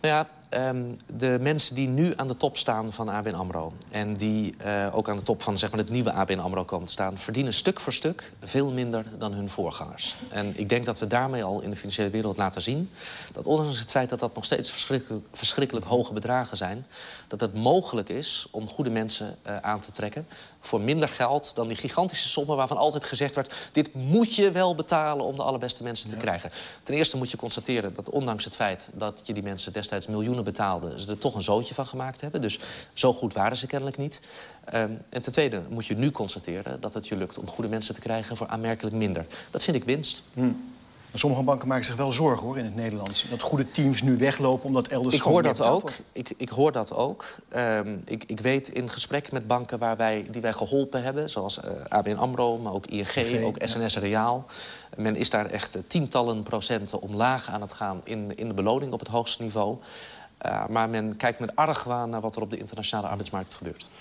Nou ja, ehm, de mensen die nu aan de top staan van ABN AMRO... en die eh, ook aan de top van zeg maar, het nieuwe ABN AMRO komen te staan... verdienen stuk voor stuk veel minder dan hun voorgangers. En ik denk dat we daarmee al in de financiële wereld laten zien... dat ondanks het feit dat dat nog steeds verschrikkelijk, verschrikkelijk hoge bedragen zijn... dat het mogelijk is om goede mensen eh, aan te trekken... voor minder geld dan die gigantische sommen waarvan altijd gezegd werd... dit moet je wel betalen om de allerbeste mensen te krijgen. Ten eerste moet je constateren dat ondanks het feit dat je die mensen destijds miljoenen betaalde... ze er toch een zootje van gemaakt hebben. Dus zo goed waren ze kennelijk niet. Ehm, en ten tweede moet je nu constateren dat het je lukt om goede mensen te krijgen voor aanmerkelijk minder. Dat vind ik winst. Sommige banken maken zich wel zorgen hoor, in het Nederlands. Dat goede teams nu weglopen omdat elders Ik hoor dat ook. Ik, ik hoor dat ook. Ehm, ik, ik weet in gesprekken met banken waar wij, die wij geholpen hebben... zoals eh, ABN AMRO, maar ook ING, ook SNS Reaal... men is daar echt eh, tientallen procenten omlaag aan het gaan... in, in de beloning op het hoogste niveau. Eh, maar men kijkt met argwaan naar wat er op de internationale arbeidsmarkt gebeurt.